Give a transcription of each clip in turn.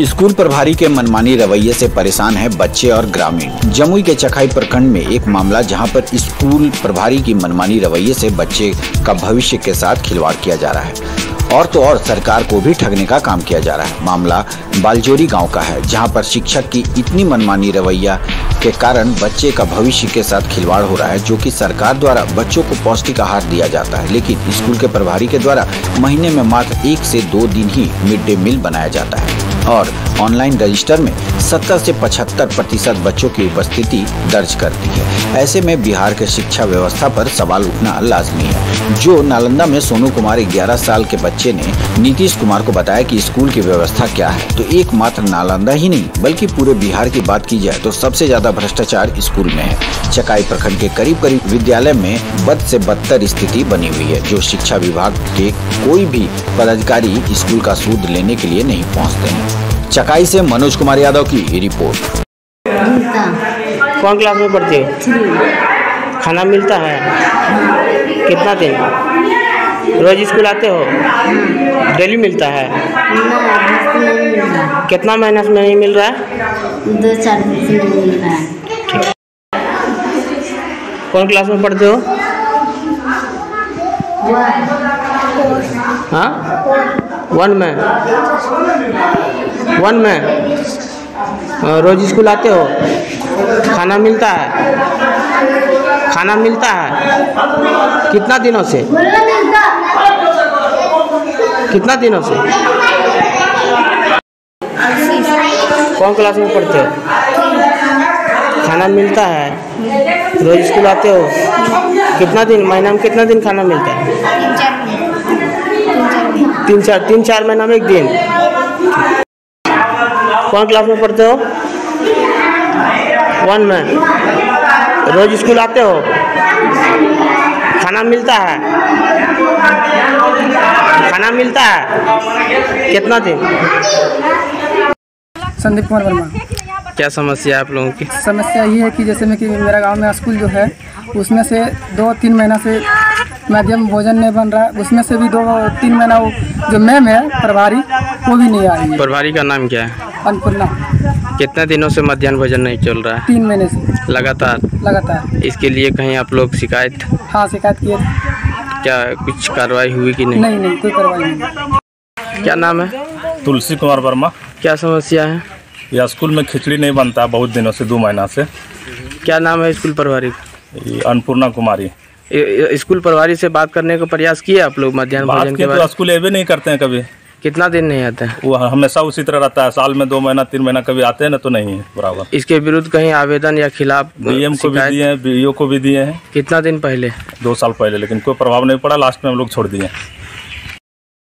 School प्रभारी के मनमानी रवैये से परेशान है बच्चे और ग्रामीण। जमुई के चखाई प्रखंड में एक मामला जहाँ पर स्कूल प्रभारी की मनमानी रवैये से बच्चे का भविष्य के साथ खिलवाड़ किया जा रहा है। और तो और सरकार को भी ठगने का काम किया जा रहा है। मामला बालजोरी गाँव का है, जहाँ पर शिक्षक की इतनी मनमानी रवैया के कारण बच्चे का भविष्य के साथ खिलवाड़ हो रहा है, जो कि सरकार द्वारा बच्चों को पौष्टिक आहार दिया जाता है। लेकिन स्कूल के प्रभारी के द्वारा महीने में मात्र एक से दो दिन ही मिड डे मील बनाया जाता है। और ऑनलाइन रजिस्टर में 70 से 75 प्रतिशत बच्चों की उपस्थिति दर्ज करती है। ऐसे में बिहार के शिक्षा व्यवस्था पर सवाल उठना लाजमी है। जो नालंदा में सोनू कुमार 11 साल के बच्चे ने नीतीश कुमार को बताया कि स्कूल की व्यवस्था क्या है तो एकमात्र नालंदा ही नहीं, बल्कि पूरे बिहार की बात की जाए तो सबसे ज़्यादा भ्रष्टाचार स्कूल में है। चकाई प्रखंड के करीब करीब विद्यालय में बद से बदतर स्थिति बनी हुई है, जो शिक्षा विभाग के कोई भी पदाधिकारी स्कूल का सूद लेने के लिए नहीं पहुँचते हैं। चकाई से मनोज कुमार यादव की रिपोर्ट। कौन क्लास में पढ़ती हो? खाना मिलता है? कितना दिन? रोज स्कूल आते हो? डेली मिलता है? कितना महीना से नहीं मिल रहा है? दो चार नहीं मिल रहा है। कौन क्लास में पढ़ते हो? हाँ? वन में? वन में रोज स्कूल आते हो? खाना मिलता है? खाना मिलता है? कितना दिनों से? कितना दिनों से? कौन क्लास में पढ़ते हो? खाना मिलता है? रोज स्कूल आते हो? कितना दिन महीना में कितना दिन खाना मिलता है? तीन चार तीन चार महीना में एक दिन? कौन क्लास में पढ़ते हो? वन में। रोज स्कूल आते हो? खाना मिलता है? खाना मिलता है? कितना दिन? संदीप कुमार वर्मा। क्या समस्या है आप लोगों की? समस्या ये है कि जैसे में कि मेरा गाँव में स्कूल जो है उसमें से दो तीन महीना से मध्यम भोजन नहीं बन रहा है उसमें से भी दो तीन महीना वो जो मैम है प्रभारी वो भी नहीं आ रही है। प्रभारी का नाम क्या है? अन्नपूर्णा। कितने दिनों से मध्याह्न भोजन नहीं चल रहा है? तीन महीने से। लगातार? लगातार। इसके लिए कहीं आप लोग शिकायत? हाँ शिकायत किए क्या कुछ कार्रवाई हुई कि नहीं? नहीं नहीं कोई कार्रवाई नहीं। क्या नाम है? तुलसी कुमार वर्मा। क्या समस्या है? यह स्कूल में खिचड़ी नहीं बनता बहुत दिनों से दो महीना से। क्या नाम है स्कूल प्रभारी? अन्नपूर्णा कुमारी। स्कूल प्रभारी से बात करने का प्रयास किया आप लोग मध्याह्न भोजन के तो बाद? स्कूल एवे नहीं करते हैं कभी। कितना दिन नहीं आते? हैं वो हमेशा उसी तरह रहता है साल में दो महीना तीन महीना कभी आते हैं ना तो नहीं है बराबर। इसके विरुद्ध कहीं आवेदन या खिलाफ डीएम को भी दिए हैं बी को भी दिए हैं। कितना दिन पहले? दो साल पहले लेकिन कोई प्रभाव नहीं पड़ा लास्ट में हम लोग छोड़ दिए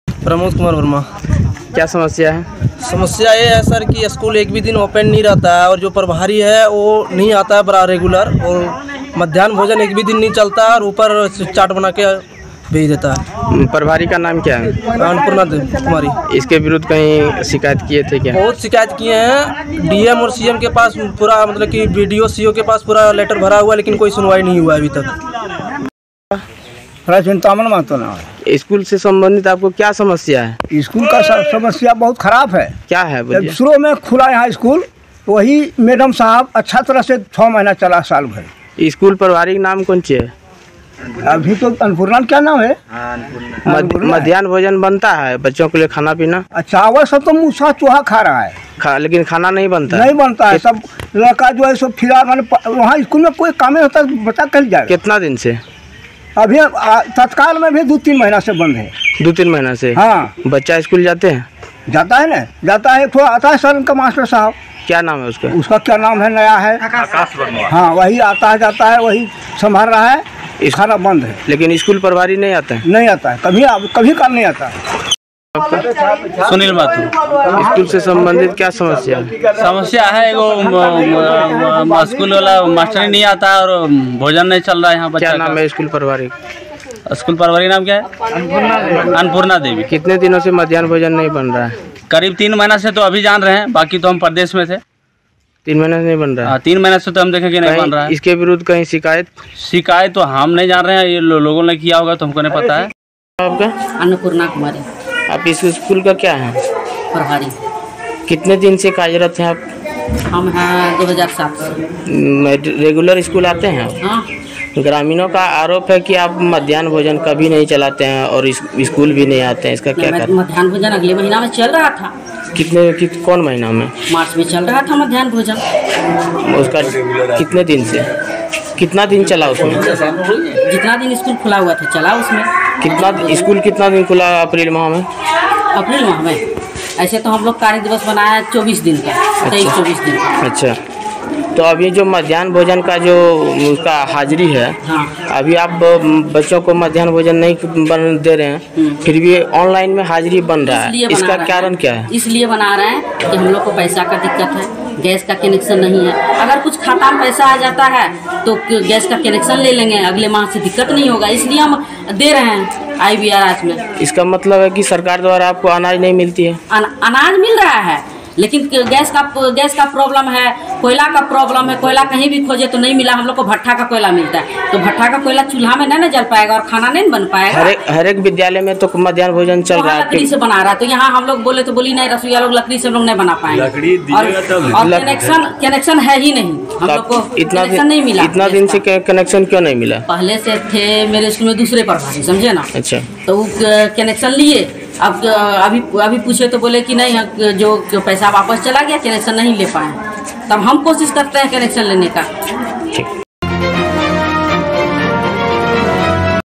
प्रमोद कुमार वर्मा। क्या समस्या है? समस्या ये है सर कि स्कूल एक भी दिन ओपन नहीं रहता है और जो प्रभारी है वो नहीं आता है बड़ा रेगुलर और मध्याह्न भोजन एक भी दिन नहीं चलता है और ऊपर चाट बना के भेज देता है। प्रभारी का नाम क्या है? अन्नपूर्णा कुमारी। इसके विरुद्ध कहीं शिकायत किए थे क्या? बहुत शिकायत किए हैं। डीएम और सीएम के पास पूरा मतलब कि बीडीओ सीओ के पास पूरा लेटर भरा हुआ है लेकिन कोई सुनवाई नहीं हुआ अभी तक। चिंतामन महतो ना स्कूल से संबंधित आपको क्या समस्या है? स्कूल का समस्या बहुत खराब है। क्या है शुरू में खुला यहाँ स्कूल वही मैडम साहब अच्छा तरह से छः महीना चला साल भर। स्कूल प्रभारी का नाम कौन सी है? अभी तो अन्नपूर्णा क्या नाम है? अन्नपूर्णा है। मध्याह्न भोजन बनता है बच्चों के लिए खाना पीना? चावल सब तो मूसा चूहा खा रहा है। खा, लेकिन खाना नहीं बनता। नहीं बनता है सब लड़का जो है सब फ़िलहाल मैंने वहाँ स्कूल में कोई काम नहीं होता बता कल जाए। कितना दिन से? अभी तत्काल में भी दो तीन महीना से बंद है। दो तीन महीना से? हाँ। बच्चा स्कूल जाते हैं? जाता है ना? जाता है थोड़ा आता है सर उनका मास्टर साहब। क्या नाम है उसका? उसका क्या नाम है? नया है। हाँ वही आता है जाता है वही संभाल रहा है। इस- खाना बंद है। लेकिन स्कूल प्रभारी नहीं आता है? नहीं आता है। कभी कभी काम नहीं आता। है सुनील माथुर। स्कूल से संबंधित क्या समस्या है? समस्या है एगो म- स्कूल वाला मास्टर नहीं आता और भोजन नहीं चल रहा है यहाँ क्या बच्चा नाम है स्कूल प्रभारी? स्कूल प्रभारी नाम क्या है? अन्नपूर्णा देवी। कितने दिनों से मध्यान्ह भोजन नहीं बन रहा है? करीब तीन महीना से तो अभी जान रहे हैं बाकी तो हम प्रदेश में थे। तीन महीने से नहीं बन रहा? हाँ, तीन महीने से तो हम देखें कि नहीं बन रहा है। इसके विरुद्ध कहीं शिकायत? शिकायत तो हम नहीं जान रहे हैं ये लो, लोगों ने किया होगा तो हमको नहीं पता है। आपका? अन्नपूर्णा कुमारी। आप इस स्कूल का क्या है? प्रभारी। कितने दिन से कार्यरत हैं आप? हम हैं दो हज़ार सात। से रेगुलर स्कूल आते हैं आप? हाँ। ग्रामीणों का आरोप है कि आप मध्यान्ह भोजन कभी नहीं चलाते हैं और इस, स्कूल भी नहीं आते हैं। इसका क्या मैं- कारण? मध्याह्न भोजन अगले महीना में चल रहा था। कितने कि, कौन महीना में? मार्च में चल रहा था मध्याह्न भोजन। उसका कितने दिन से? कितना दिन चला उसमें? जितना दिन स्कूल खुला हुआ था चला उसमें। कितना स्कूल कितना दिन खुला अप्रैल माह में? अप्रैल माह में। ऐसे तो हम लोग कार्य दिवस बनाया चौबीस दिन का तेईस चौबीस दिन अच्छा। तो अभी जो मध्यान्ह भोजन का जो उसका हाजिरी है हाँ। अभी आप बच्चों को मध्यान्ह भोजन नहीं बन दे रहे हैं फिर भी ऑनलाइन में हाजिरी बन रहा है। इसका कारण क्या है? इसलिए बना रहे हैं कि हम लोग को पैसा का दिक्कत है गैस का कनेक्शन नहीं है। अगर कुछ खाता में पैसा आ जाता है तो गैस का कनेक्शन ले लेंगे अगले माह से दिक्कत नहीं होगा। इसलिए हम दे रहे हैं आई बी आर आज में। इसका मतलब है कि सरकार द्वारा आपको अनाज नहीं मिलती है? अन, अनाज मिल रहा है। लेकिन गैस का गैस का प्रॉब्लम है कोयला का प्रॉब्लम है कोयला कहीं भी खोजे तो नहीं मिला हम लोग को भट्ठा का कोयला मिलता है। तो भट्ठा का कोयला चूल्हा में नहीं ना जल पाएगा और खाना नहीं बन पाएगा। हर एक हर एक विद्यालय में तो मध्याह्न भोजन चल रहा है। लकड़ी से बना रहा है। तो यहाँ हम लोग बोले तो बोली नहीं रसोईया लोग लकड़ी से लोग नहीं बना पाएँगे। और, कनेक्शन कनेक्शन है ही नहीं। हम लोग को इतना नहीं मिला इतना दिन से कनेक्शन क्यों नहीं मिला? पहले से थे मेरे स्कूल में दूसरे प्रभारी समझे ना? अच्छा। तो वो कनेक्शन लिए। अब अभी अभी पूछे तो बोले कि नहीं जो पैसा वापस चला गया, कनेक्शन नहीं ले पाए। तब हम कोशिश करते हैं कनेक्शन लेने का। ठीक।